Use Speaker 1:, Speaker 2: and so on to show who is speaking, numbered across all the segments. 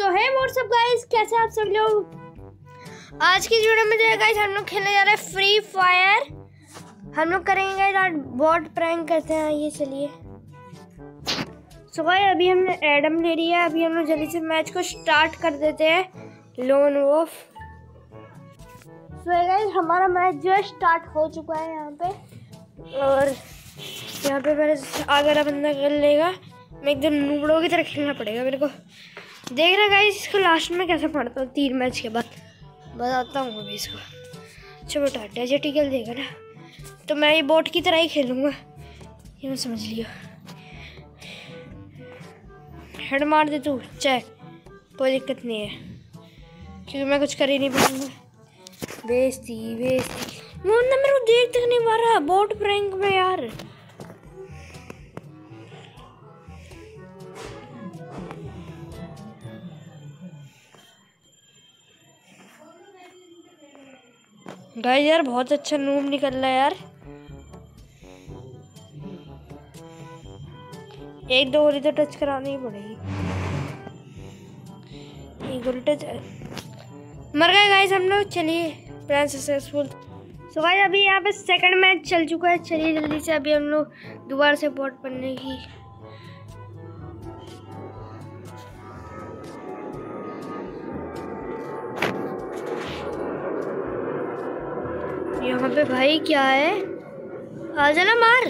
Speaker 1: आप सब लोग? आज की वीडियो में जो है गाइस हम लोग खेलने जा रहे हैं फ्री फायर हम लोग करेंगे गाइस आज बॉट प्रैंक करते हैं, ये चलिए। सो गाइस अभी हमने एडम ले लिया है। अभी हम लोग जल्दी से मैच को स्टार्ट कर देते हैं लोन वोफ सो गाइस हमारा मैच जो है स्टार्ट हो चुका है यहाँ पे। और यहाँ पे मेरे आगे बंदा कर लेगा। मैं एकदम नूबड़ों की तरह खेलना पड़ेगा मेरे को। देख रहे गाइस इसको लास्ट में कैसे पढ़ता हूँ? तीन मैच के बाद। बताता हूँ अभी इसको। अच्छा बेटा डेजर्टिकल देगा ना? तो मैं ये बोट की तरह ही खेलूँगा। ये मैं समझ लियो। हेड मार दे तू चाहे कोई दिक्कत नहीं है। क्योंकि मैं कुछ कर ही नहीं पाऊँगा। बेजती बेजती मोहन मेरे को देख तक नहीं पा रहा बोट प्रैंक में यार। गाइस यार, बहुत अच्छा नूम निकल रहा है यार। एक दो गोली तो टच करानी ही पड़ेगी। एक गोली टच मर गए गाइस हम लोग, चलिए प्लान सक्सेसफुल सो गाइस अभी यहाँ पे सेकंड मैच चल चुका है, चलिए जल्दी से अभी हम लोग दोबारा से बॉट बनने की यहाँ पे भाई क्या है? आ जाना, मार।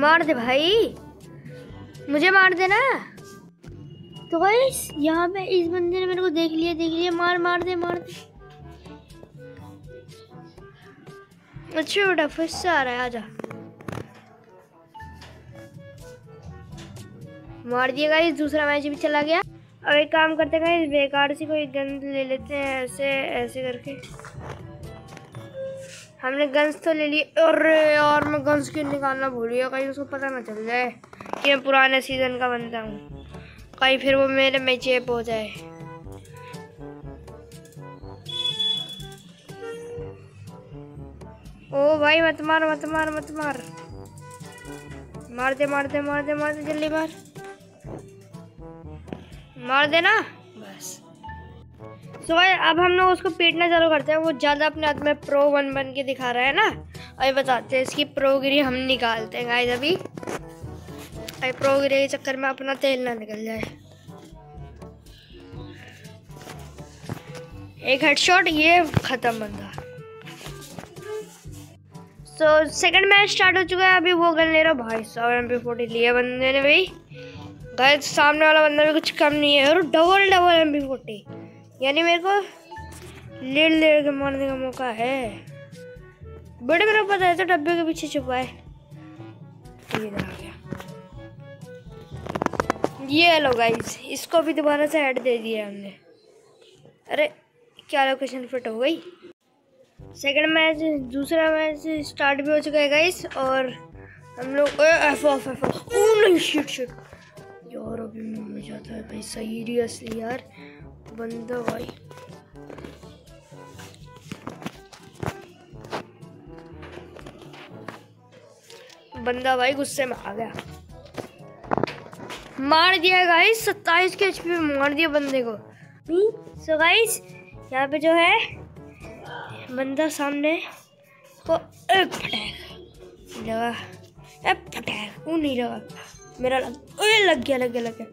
Speaker 1: मार दे भाई। मुझे मार देना। तो गाइस यहाँ पे इस बंदे ने मेरे को देख लिया देख लिया। मार मार दे मार दे। अच्छा बेटा, फिर से आ रहा है आजा मार दिया गाइस दूसरा मैच भी चला गया। अब एक काम करते हैं बेकार सी कोई गन ले लेते हैं ऐसे ऐसे करके। हमने गन्स तो ले लिए अरे यार, मैं गन्स क्यों निकालना भूल गया? कहीं उसको पता ना चल जाए कि मैं पुराने सीज़न का बनता हूँ। कहीं फिर वो मेरे में चेप हो जाए। ओ भाई, मत मार मत मार मत मार। मार दे मार दे मार दे मार दे, जल्दी मार। मार देना? बस। सो so, अब हम लोग उसको पीटना चालू करते हैं। वो ज़्यादा अपने हाथ में प्रो वन बन के दिखा रहा है ना? अभी बताते हैं इसकी प्रोगिरी हम निकालते हैं गाइस अभी। अभी प्रोगिरी के चक्कर में अपना तेल ना निकल जाए। एक हेडशॉट ये खत्म बंदा। सो सेकंड मैच स्टार्ट हो चुका है अभी वो गन ले रहा भाई साहब एम पी फोर्टी लिया बंदे ने भाई। गाइस, सामने वाला बंदा भी कुछ कम नहीं है और डबल डबल एम पी फोर्टी यानी मेरे को लेट लेट के मारने का मौका है। बड़े मेरे पता है तो डब्बे के पीछे छुपा है। ये आ गया। ये लो गाइस, इसको भी दोबारा से ऐड दे दिया हमने। अरे, क्या लोकेशन फिट हो गई? सेकंड मैच दूसरा मैच स्टार्ट भी हो चुका है गाइस, और हम लोग एफ़ एफ़ ओ नहीं शिट शिट भाई सीरियसली यार, बंदा भाई। बंदा भाई, गुस्से में आ गया। मार दिया गाइस सत्ताईस के एचपी पे मार दिया बंदे को। सो गाइस यहाँ पे जो है, बंदा सामने को लगा। वो नहीं लगा। मेरा लग लग गया लग गया लग गया।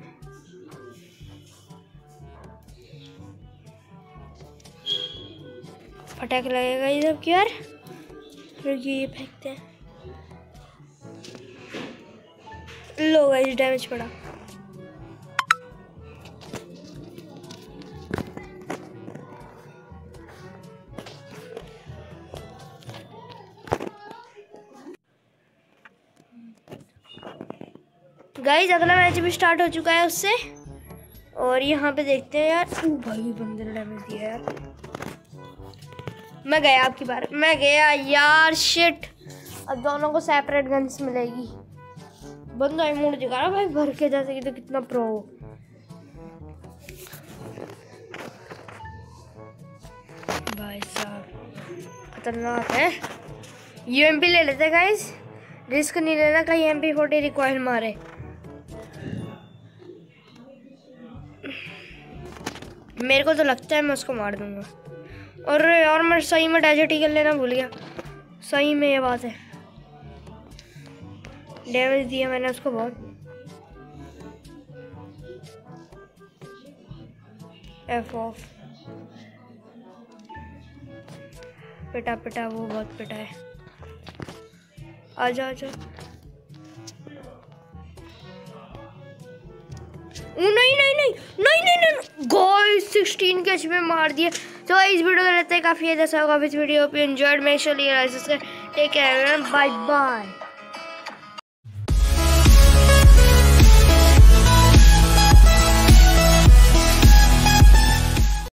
Speaker 1: फटाक लगेगा ये सब यार फिर ये फेंकते हैं। लो गाइस डैमेज पड़ा। गाइज़ अगला मैच भी स्टार्ट हो चुका है उससे। और यहाँ पे देखते हैं यार। भाई, बंदे ने डैमेज दिया यार। मैं गया आपकी बार मैं। गया यार शिट अब दोनों को सेपरेट गन्स मिलेगी। बंदा इमोट दिखा रहा भाई, भर के जैसे कि तो कितना प्रो हो। भाई साहब, खतरनाक है। यू एम पी ले लेते गाइस रिस्क नहीं लेना, कहीं एम पी फोर्टी रिकॉयल मारे। मेरे को तो लगता है मैं उसको मार दूँगा। और यार, मैं सही में डेजर्टी कर लेना भूल गया। सही में ये बात है। डैमेज दिया मैंने उसको बहुत। एफ़ ऑफ़ पिटा पिटा, वो बहुत पिटा है। आजा आजा। नहीं नहीं नहीं नहीं नहीं नहीं गाइस 16 के एचपी में मार दिए। तो इस वीडियो को लेते हैं काफ़ी अच्छा होगा इस वीडियो पे इन्जॉयड मैं चलिए टेक केयर बाय बाय